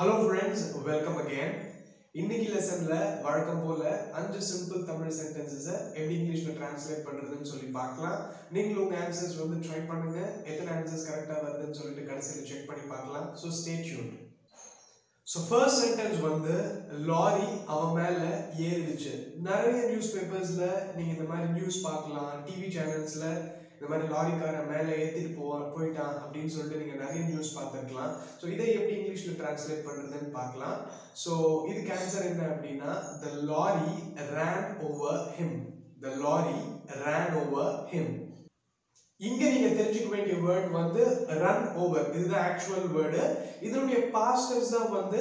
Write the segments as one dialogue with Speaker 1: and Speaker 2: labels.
Speaker 1: Hello friends welcome again இன்னைக்கு லெசன்ல வழக்கம் போல அஞ்சு சிம்பிள் தமிழ் சென்டென்சஸை எப்படி இங்கிலீஷ்ல டிரான்ஸ்லேட் பண்றதுன்னு சொல்லி பார்க்கலாம். நீங்களும் உங்க ஆன்சர்ஸ் வந்து ட்ரை பண்ணுங்க. எத்தனை ஆன்சர்ஸ் கரெக்டா வருதுன்னு சொல்லிட்டு கடைசியில் செக் பண்ணி பார்க்கலாம். So stay tuned so first sentence வந்து லாரி அவன் மேல ஏறிடுச்சு. நிறைய நியூஸ் பேப்பர்ஸ்ல நீங்க இந்த மாதிரி நியூஸ் பார்க்கலாம். டிவி சேனல்ஸ்ல இந்த மாதிரி லாரிக்காரன் மேலே ஏற்றிட்டு போவான் போயிட்டான் அப்படின்னு சொல்லிட்டு நீங்கள் நிறைய நியூஸ் பார்த்துருக்கலாம். ஸோ இதை எப்படி இங்கிலீஷில் டிரான்ஸ்லேட் பண்ணுறதுன்னு பார்க்கலாம். ஸோ இதுக்கு ஆன்சர் என்ன அப்படின்னா the lorry ran over him the lorry ran over him இங்க நீங்க தெரிஞ்சுக்க வேண்டிய வேர்ட் வந்து ரன் ஓவர் இதுதான் ஆக்சுவல் வேர்டு இதனுடைய பாஸ்ட் தான் வந்து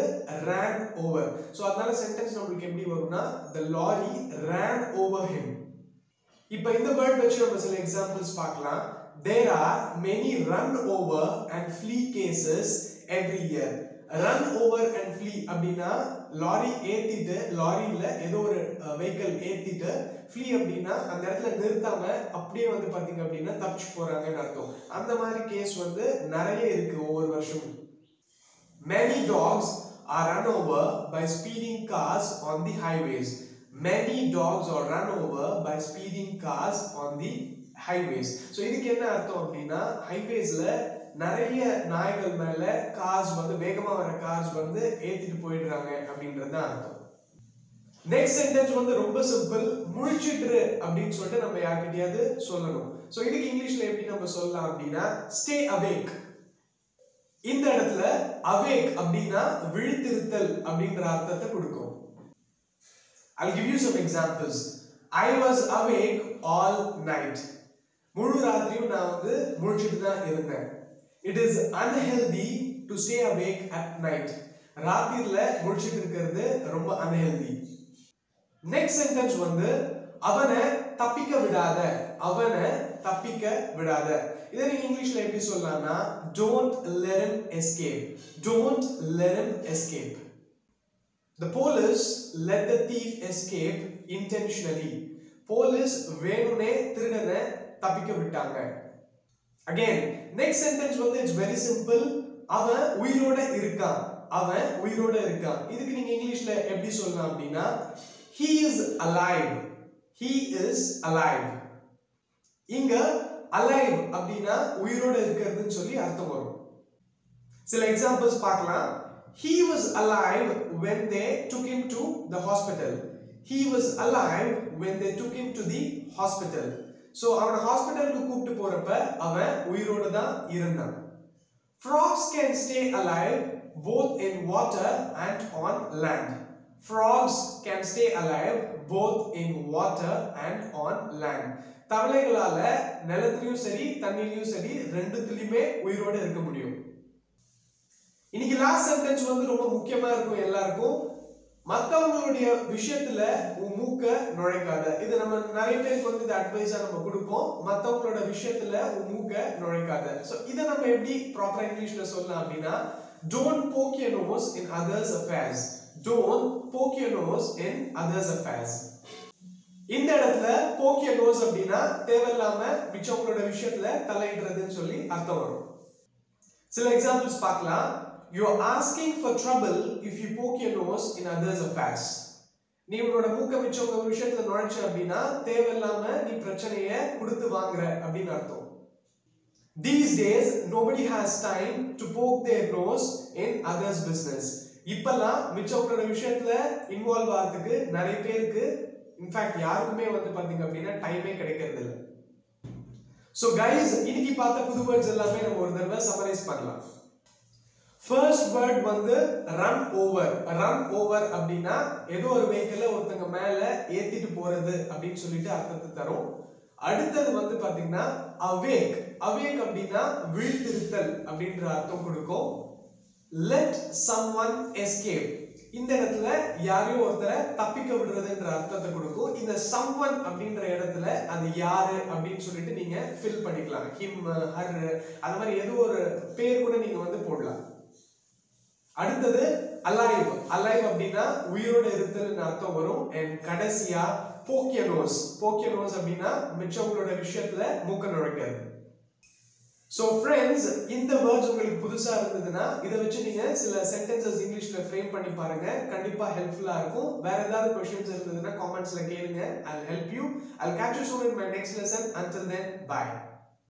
Speaker 1: ரேன் ஓவர் ஸோ அதனால சென்டென்ஸ் நம்மளுக்கு எப்படி வரும்னா the lorry ran over him இப்போ இந்த வேர்ட் வச்சு நம்ம சில எக்ஸாம்பிள்ஸ் பார்க்கலாம். There are many run over and flee cases every year run over and flee அப்படின்னா லாரி ஏத்திட்டு லாரியில ஏதோ ஒரு வெஹிக்கிள் ஏத்திட்டு ஃப்ளீ அப்படின்னா அந்த இடத்துல நிறுத்தாம அப்படியே வந்து பாத்தீங்க அப்படின்னா தப்பிச்சு போறாங்கன்னு அர்த்தம். அந்த மாதிரி கேஸ் வந்து நிறைய இருக்கு ஒவ்வொரு வருஷமும். Many dogs are run over by speeding cars on the highways many dogs are run over by speeding cars on the highways. So இதுக்கு என்ன அர்த்தம் அப்படின்னா ஹைவேஸ்ல நிறைய நாய்கள் மேல கார்ஸ் வந்து வேகமா வர கார்ஸ் வந்து ஏத்திட்டு போயிடுறாங்க அப்படின்றது தான் அர்த்தம். நெக்ஸ்ட் சென்டென்ஸ் வந்து ரொம்ப சிம்பிள் முழிச்சிட்டு அப்படின்னு சொல்லிட்டு நம்ம யார்கிட்டயாவது சொல்லணும். ஸோ இதுக்கு இங்கிலீஷ்ல எப்படி நம்ம சொல்லலாம் அப்படின்னா ஸ்டே அவேக் இந்த இடத்துல அவேக் அப்படின்னா விழித்திருத்தல் அப்படின்ற அர்த்தத்தை கொடுக்கும். I'll give you some examples. I was awake all night. முழு ராத்திரியும் நான் வந்து முழிச்சிட்டு தான் இருந்தேன். It is unhealthy to stay awake at night ராத்திரில முழிச்சிட்டு இருக்கிறது ரொம்ப அன்ஹெல்தி நெக்ஸ்ட் சென்டென்ஸ் வந்து அவனை தப்பிக்க விடாத. அவனை தப்பிக்க விடாத. இதை நீங்க இங்கிலீஷ்ல எப்படி சொல்லலாம்னா don't let escape don't let escape the police let the thief escape intentionally. Police வேணும்னே திருடனை தப்பிக்க விட்டாங்க. அகைன் நெக்ஸ்ட் சென்டென்ஸ் வந்து இட்ஸ் வெரி சிம்பிள் அவன் உயிரோட இருக்கான். அவன் உயிரோட இருக்கான். இதுக்கு நீங்க இங்கிலீஷ்ல எப்படி சொல்லலாம் அப்படின்னா he is alive. He is alive. இங்க alive அப்படின்னா உயிரோட இருக்கிறதுன்னு சொல்லி அர்த்தம் வரும். சில எக்ஸாம்பிள்ஸ் பார்க்கலாம். He was alive when they took him to the hospital he was alive when they took him to the hospital so அவனை ஹாஸ்பிட்டலுக்கு கூப்பிட்டு போறப்ப அவன் உயிரோட தான் இருந்தான் frogs can stay alive both in water and on land frogs can stay alive both in water and on land தவளைகளால நிலத்திலயும் சரி தண்ணிலையும் சரி ரெண்டுத்துலயுமே உயிரோட இருக்க முடியும் இன்னைக்கு லாஸ்ட் சென்டென்ஸ் வந்து ரொம்ப முக்கியமா இருக்கும் எல்லாருக்கும். மத்தவங்களுடைய விஷயத்துல உன் மூக்க நுழைக்காத. இது நம்ம நிறைய பேருக்கு வந்து இந்த அட்வைஸா நம்ம கொடுப்போம். மத்தவங்களோட விஷயத்துல உன் மூக்க நுழைக்காத. சோ இதை நம்ம எப்படி ப்ராப்பர் இங்கிலீஷ்ல சொல்லலாம் அப்படின்னா don't poke your nose in others affairs don't poke your nose in others affairs இந்த இடத்துல போக் நோஸ் அப்படின்னா தேவையில்லாம மிச்சவங்களோட விஷயத்துல தலையிடுறதுன்னு சொல்லி அர்த்தம் வரும். சில எக்ஸாம்பிள்ஸ் பார்க்கலாம். You are asking for trouble if you poke your nose in others affairs நீ உன்னோட மூக்க மிச்சவங்க ஒரு விஷயத்துல நுழைச்ச அப்படின்னா தேவையில்லாம நீ பிரச்சனைய கொடுத்து வாங்குற அப்படின்னு அர்த்தம். These days nobody has time to poke their nose in others business இப்பெல்லாம் மிச்சவங்களோட விஷயத்துல இன்வால்வ் ஆகிறதுக்கு நிறைய பேருக்கு இன்ஃபேக்ட் யாருக்குமே வந்து பாத்தீங்க அப்படின்னா டைமே கிடைக்கிறது இல்லை. ஸோ கைஸ் இன்னைக்கு பார்த்த புது வேர்ட்ஸ் எல்லாமே நம்ம ஒரு தடவை சமரைஸ் பண்ணலாம். ஃபர்ஸ்ட் வேர்ட் வந்து ரன் ஓவர் ரன் ஓவர் அப்படின்னா ஏதோ ஒரு வெஹிக்கிள் ஒருத்தங்க மேல ஏத்திட்டு போறது அப்படின்னு சொல்லிட்டு அர்த்தத்தை தரும். அடுத்தது வந்து பாத்தீங்கன்னா அவேக் அவேக் அப்படின்னா விழித்திருத்தல் அப்படின்ற அர்த்தம் கொடுக்கும். லெட் சம் ஒன் எஸ்கேப் இந்த இடத்துல யாரையும் ஒருத்தரை தப்பிக்க விடுறதுன்ற அர்த்தத்தை கொடுக்கும். இந்த சம்வன் அப்படின்ற இடத்துல அது யாரு அப்படின்னு சொல்லிட்டு நீங்க ஃபில் பண்ணிக்கலாம். ஹிம் ஹர் அந்த மாதிரி ஏதோ ஒரு பேர் கூட நீங்க வந்து போடலாம். அடுத்தது அலைவ் அலைவ் அப்படின்னா உயிரோட இருத்தல் அர்த்தம் வரும். அண்ட் கடைசியா போக்கியனோஸ். போக்கியனோஸ் அப்படின்னா மிச்சவங்களோட விஷயத்துல மூக்க நுழைக்கிறது. ஸோ ஃப்ரெண்ட்ஸ் இந்த வேர்ட்ஸ் உங்களுக்கு புதுசா இருந்ததுன்னா இதை வச்சு நீங்க சில சென்டென்சஸ் இங்கிலீஷ்ல ஃப்ரேம் பண்ணி பாருங்க. கண்டிப்பா ஹெல்ப்ஃபுல்லா இருக்கும். வேற ஏதாவது கொஸ்டின்ஸ் இருந்ததுன்னா காமெண்ட்ஸ்ல கேளுங்க. I help you I catch you soon in my next lesson until then bye